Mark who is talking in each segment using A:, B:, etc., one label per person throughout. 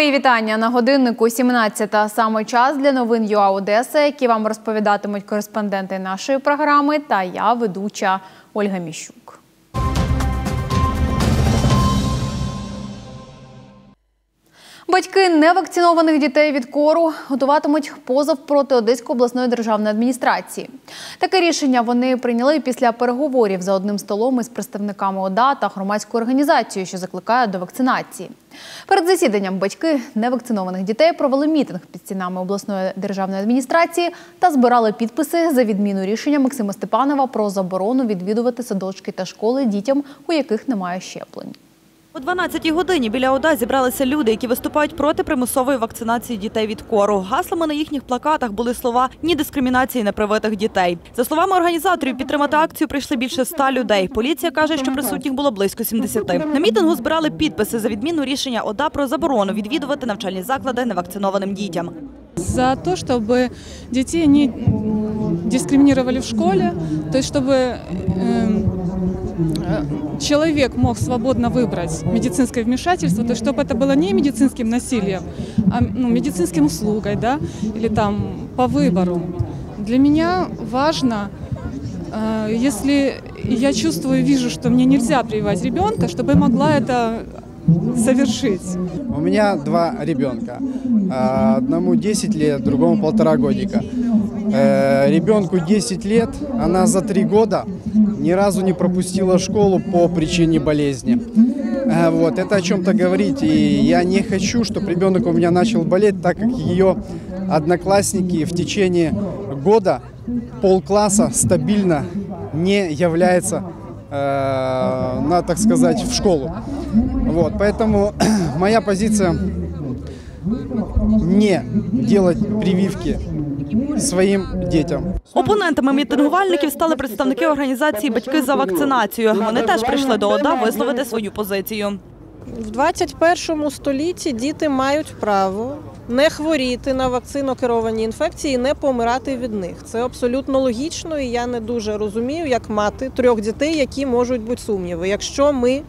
A: Мої вітання на годиннику 17 Саме час для новин ЮА Одеса, які вам розповідатимуть кореспонденти нашої програми. Та я ведуча Ольга Міщук. Батьки невакцинованих дітей від кору готуватимуть позов проти Одеської обласної державної адміністрації. Таке рішення вони прийняли після переговорів за одним столом із представниками ОДА та громадською організацією, що закликає до вакцинації. Перед засіданням батьки невакцинованих дітей провели мітинг під стінами обласної державної адміністрації та збирали підписи за відміну рішення Максима Степанова про заборону відвідувати садочки та школи дітям, у яких немає щеплень.
B: О 12-й годині біля ОДА зібралися люди, які виступають проти примусової вакцинації дітей від кору. Гаслами на їхніх плакатах були слова «Ні дискримінації непривитих дітей». За словами організаторів, підтримати акцію прийшли більше ста людей. Поліція каже, що присутніх було близько 70. На мітингу збирали підписи за відміну рішення ОДА про заборону відвідувати навчальні заклади невакцинованим дітям.
C: за то, чтобы детей не дискриминировали в школе, то есть чтобы эм, э, человек мог свободно выбрать медицинское вмешательство, то чтобы это было не медицинским насилием, а ну, медицинским услугой, да, или там по выбору. Для меня важно, э, если я чувствую, вижу, что мне нельзя прививать ребенка, чтобы я могла это совершить.
D: У меня два ребенка. А, Одному 10 лет, другому полтора годика. Э, Ребенку 10 лет, она за три года ни разу не пропустила школу по причине болезни. Э, Вот, это о чем-то говорит. И я не хочу, чтобы ребенок у меня начал болеть, так как ее одноклассники в течение года, полкласса стабильно не является на, так сказать, в школу. Вот, поэтому моя позиция не делать прививки своим детям.
B: Опонентами мітингувальників стали представники організації Батьки за вакцинацію. Вони теж прийшли до ОДА висловити свою позицію.
E: В 21 столітті діти мають право не хворіти на вакцинокеровані інфекції, не помирати від них. Це абсолютно логічно, і я не дуже розумію, як мати трьох дітей, які можуть бути сумніви. Якщо ми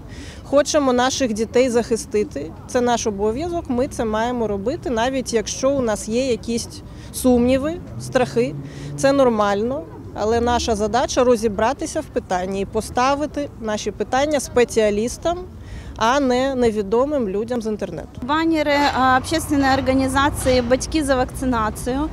E: хочемо наших дітей захистити, це наш обов'язок. Ми це маємо робити, навіть якщо у нас є якісь сумніви, страхи. Це нормально. Але наша задача розібратися в питанні і поставити наші питання спеціалістам, а не невідомим людям з інтернету.
F: Банери общественної організації «Батьки за вакцинацію,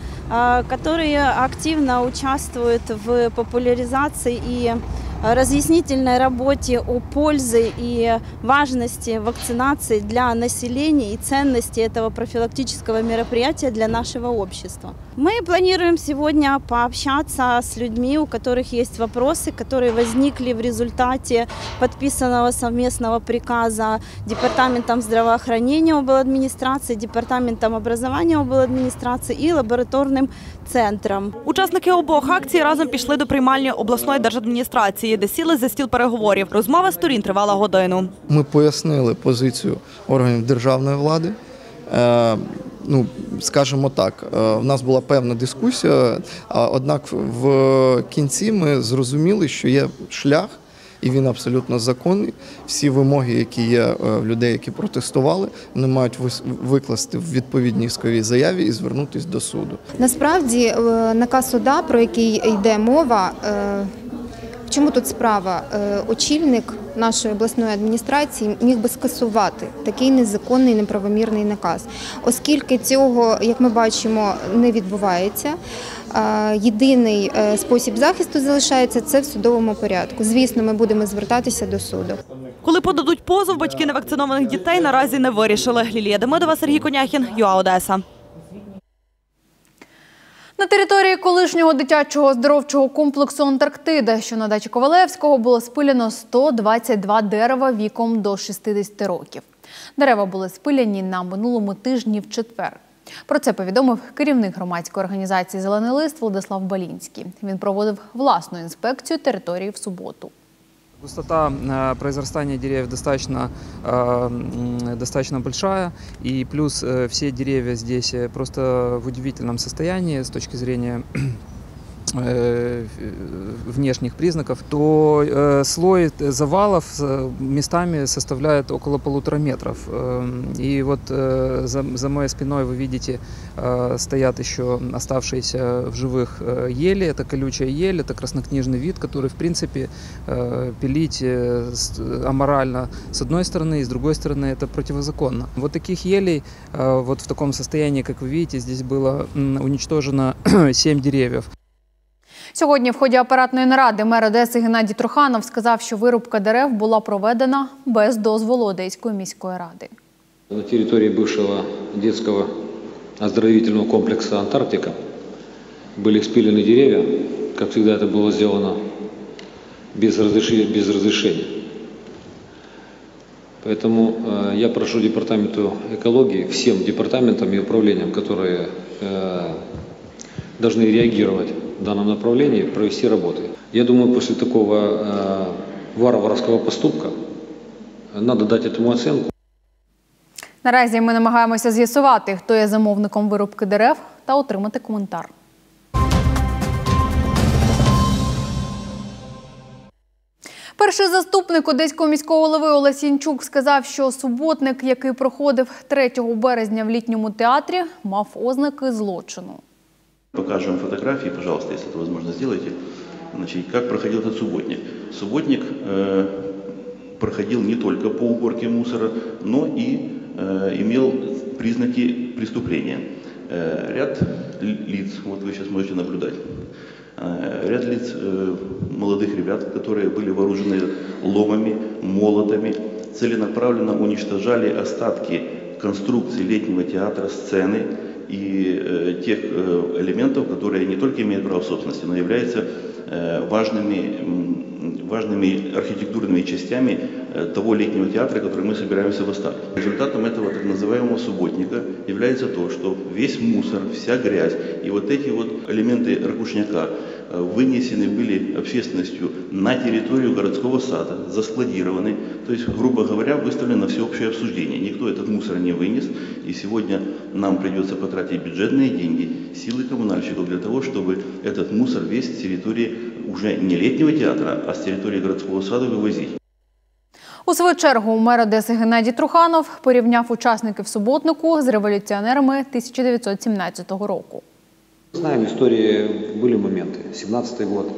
F: які активно участвують в популяризації а, разъяснительной работе о пользе и важности вакцинации для населения и ценности этого профилактического мероприятия для нашего общества. Мы планируем сегодня пообщаться с людьми, у которых есть вопросы, которые возникли в результате подписанного совместного приказа Департаментом здравоохранения обладминистрации, Департаментом образования обладминистрации и лабораторным центром.
B: Учасники обох акцій разом пішли до приймальні обласної держадміністрації, де сіли за стіл переговорів. Розмова сторін тривала годину.
G: Ми пояснили позицію органів державної влади. Е, ну, скажімо так, е, в нас була певна дискусія, а однак в кінці ми зрозуміли, що є шлях, і він абсолютно законний. Всі вимоги, які є е, в людей, які протестували, вони мають викласти в відповідній істковій заяві і звернутися до суду.
H: Насправді наказ ОДА, про який йде мова, в чому тут справа? Е, Очільник нашої обласної адміністрації міг би скасувати такий незаконний неправомірний наказ, оскільки цього, як ми бачимо, не відбувається. е, Єдиний е, спосіб захисту залишається це в судовому порядку. Звісно, ми будемо звертатися до суду.
B: Коли подадуть позов, батьки невакцинованих дітей наразі не вирішили. Лілія Демидова, Сергій Коняхін, ЮА Одеса.
A: На території колишнього дитячого здоровчого комплексу Антарктида, що на дачі Ковалевського, було спилено 122 дерева віком до 60 років. Дерева були спиляні на минулому тижні в четвер. Про це повідомив керівник громадської організації Зелений лист Владислав Балінський. Він проводив власну інспекцію території в суботу.
I: Густота э, произрастания деревьев достаточно, э, м, достаточно большая, и плюс э, все деревья здесь э, просто в удивительном состоянии с точки зрения э, внешних признаков, то э, слой завалов э, местами составляет около полутора метров. Эм, И вот э, за, моей спиной вы видите э, стоят еще оставшиеся в живых э, ели. Это колючая ель, это краснокнижный вид, который, в принципе, э, пилить э, аморально с одной стороны, и с другой стороны это противозаконно. Вот таких елей э, вот в таком состоянии, как вы видите, здесь было уничтожено 7 деревьев.
A: Сьогодні в ході апаратної наради мер Одеси Геннадій Труханов сказав, що вирубка дерев була проведена без дозволу Одеської міської ради.
J: На территории бывшего детского оздоровительного комплекса «Антарктика» были спилены деревья. Как всегда, это было сделано без разрешения. Без разрешения. Поэтому э, я прошу департаменту экологии, всем департаментам и управлениям, которые э, должны реагировать в данном направлении, провести работы. Я думаю, после такого э, варварского поступка надо дать этому оценку.
A: Наразі ми намагаємося з'ясувати, хто є замовником вирубки дерев, та отримати коментар. Перший заступник одеського міського голови Олесь Янчук сказав, що суботник, який проходив 3 березня в літньому театрі, мав ознаки злочину.
K: Покажем фотографии, пожалуйста, если это возможно, сделайте. Значит, как проходил этот субботник. Субботник э, проходил не только по уборке мусора, но и э, имел признаки преступления. Э, ряд лиц, вот вы сейчас можете наблюдать, э, ряд лиц э, молодых ребят, которые были вооружены ломами, молотами, целенаправленно уничтожали остатки конструкции летнего театра, сцены и э, тех э, элементов, которые не только имеют право собственности, но являются э, важными, важными архитектурными частями того летнего театра, который мы собираемся восставить. Результатом этого так называемого субботника является то, что весь мусор, вся грязь и вот эти вот элементы ракушняка вынесены были общественностью на территорию городского сада, заскладированы, то есть, грубо говоря, выставлены на всеобщее обсуждение. Никто этот мусор не вынес, и сегодня нам придется потратить бюджетные деньги, силы коммунальщиков для того, чтобы этот мусор весь с территории уже не летнего театра, а с территории городского сада вывозить.
A: У свою чергу мер Одеси Геннадій Труханов порівняв учасників суботнику з революціонерами 1917 року.
J: Знаем, в истории были моменты. 17-й год.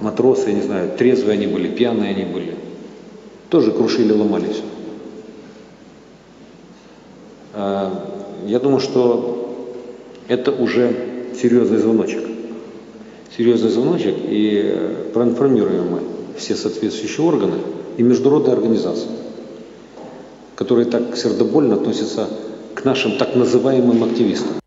J: Матросы, я не знаю, трезвые они были, пьяные они были. Тоже крушили, ломали все. Я думаю, что это уже серьезный звоночек. Серьезный звоночек, и э, проинформируем мы все соответствующие органы и международные организации, которые так сердобольно относятся к нашим так называемым активистам.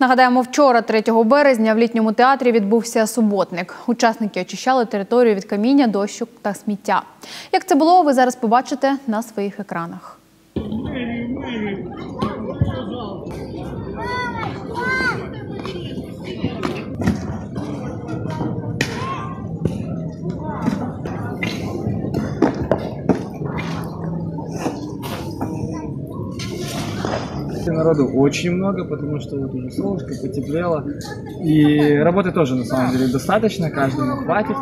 A: Нагадаємо, вчора, 3 березня, в літньому театрі відбувся суботник. Учасники очищали територію від каміння, дощу та сміття. Як це було, ви зараз побачите на своїх екранах.
L: Народу очень много, потому что вот уже солнышко потеплело. И работы тоже на самом деле достаточно, каждому хватит.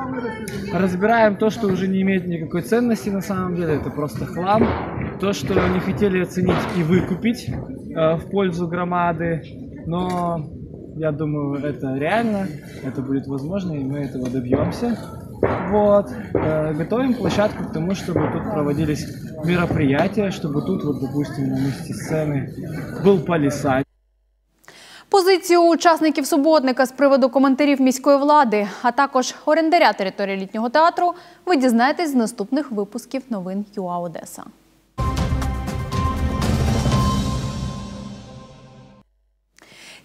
L: Разбираем то, что уже не имеет никакой ценности на самом деле, это просто хлам. То, что не хотели оценить и выкупить э, в пользу громады. Но я думаю, это реально, это будет возможно, и мы этого добьемся. Вот. Э, Готовим площадку к тому, чтобы тут проводились мероприятия, чтобы тут, вот, допустим, на месте сцены был палисадник.
A: Позицію учасників суботника з приводу коментарів міської влади, а також орендаря території літнього театру, ви дізнаєтесь з наступних випусків новин ЮА Одеса.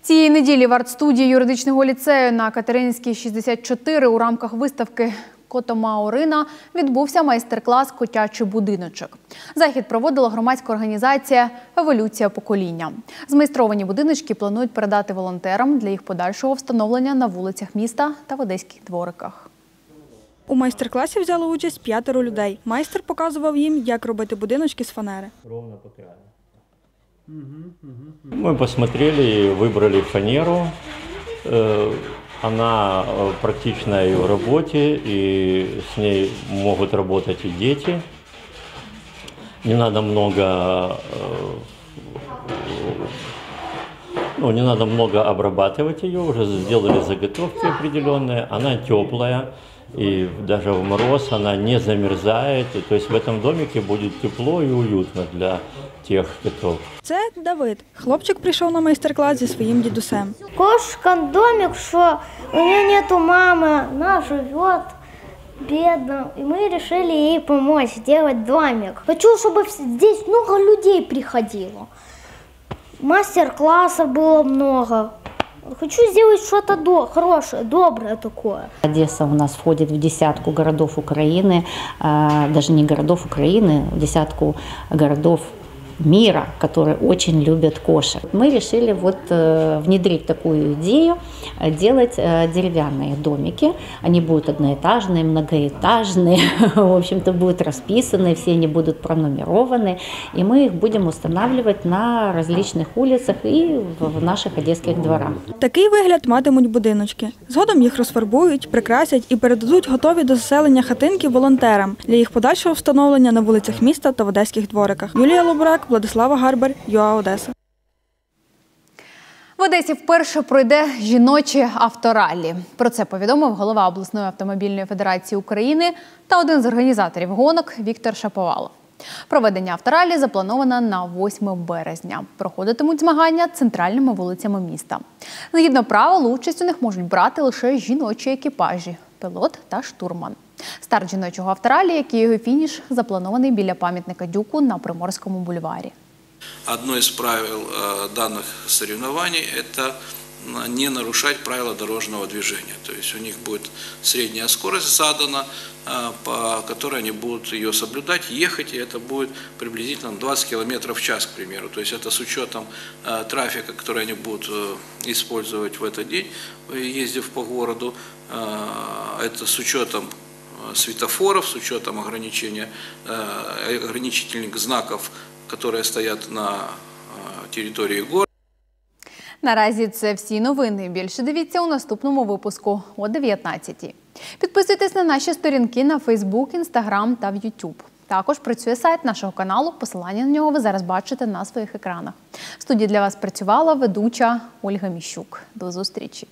A: Цієї неділі в арт-студії юридичного ліцею на Катеринській 64 у рамках виставки Котома Орина відбувся майстер-клас Котячий будиночок. Захід проводила громадська організація Еволюція покоління. Змайстровані будиночки планують передати волонтерам для їх подальшого встановлення на вулицях міста та в одеських двориках.
M: У майстер-класі взяло участь п'ятеро людей. Майстер показував їм, як робити будиночки з фанери.
N: Мы посмотрели и выбрали фанеру. Э, Она э, практична и в работе, и с ней могут работать и дети. Не надо много, э, ну, не надо много обрабатывать ее, уже сделали заготовки определенные. Она теплая, и даже в мороз она не замерзает. И, то есть в этом домике будет тепло и уютно для тех китов.
M: Це Давид. Хлопчик прийшов на майстер-клас зі своїм дідусем.
O: Кошка домик, что у нее нету мамы, она живет бедно, и мы решили ей помочь сделать домик. Хочу, чтобы вс- здесь много людей приходило. Мастер-классов было много. Хочу сделать что-то до- хорошее, доброе такое.
P: Одесса у нас входит в десятку городов Украины, а, даже не городов Украины, в десятку городов мира, которые очень любят кошек. Мы решили вот э, внедрить такую идею, э, делать э, деревянные домики. Они будут одноэтажные, многоэтажные, в общем-то будут расписаны, все они будут пронумерованы, и мы их будем устанавливать на различных улицах и в в наших одесских дворах.
M: Такий вигляд матимуть будиночки. Згодом їх розфарбують, прикрасять і передадуть готові до заселення хатинки волонтерам для їх подальшого встановлення на вулицях міста та в одеських двориках. Юлія Лобурак, Владислава Гарбар, ЮА Одеса.
A: В Одесі вперше пройде жіноче автораллі. Про це повідомив голова обласної автомобільної федерації України та один з організаторів гонок Віктор Шаповалов. Проведення авторалі заплановано на 8 березня. Проходитимуть змагання центральними вулицями міста. Згідно правил, участь у них можуть брати лише жіночі екіпажі пілот та штурман. Старт жіночого авторалі, як і його фініш, запланований біля пам'ятника Дюку на Приморському бульварі.
Q: Одно из правил э, данных соревнований – это м, не нарушать правила дорожного движения. То есть у них будет средняя скорость задана, э, по которой они будут ее соблюдать, ехать, и это будет приблизительно 20 км в час, к примеру. То есть это с учетом э, трафика, который они будут э, использовать в этот день, э, ездив по городу. Э, Это с учетом э, светофоров, с учетом ограничения, э, ограничительных знаков, которые стоят на э, территории города.
A: Наразі це всі новини. Більше дивіться у наступному випуску о 19 Підписуйтесь на наші сторінки на Facebook, Instagram та в YouTube. Також працює сайт нашого каналу. Посилання на нього ви зараз бачите на своїх екранах. В студії для вас працювала ведуча Ольга Міщук. До зустрічі.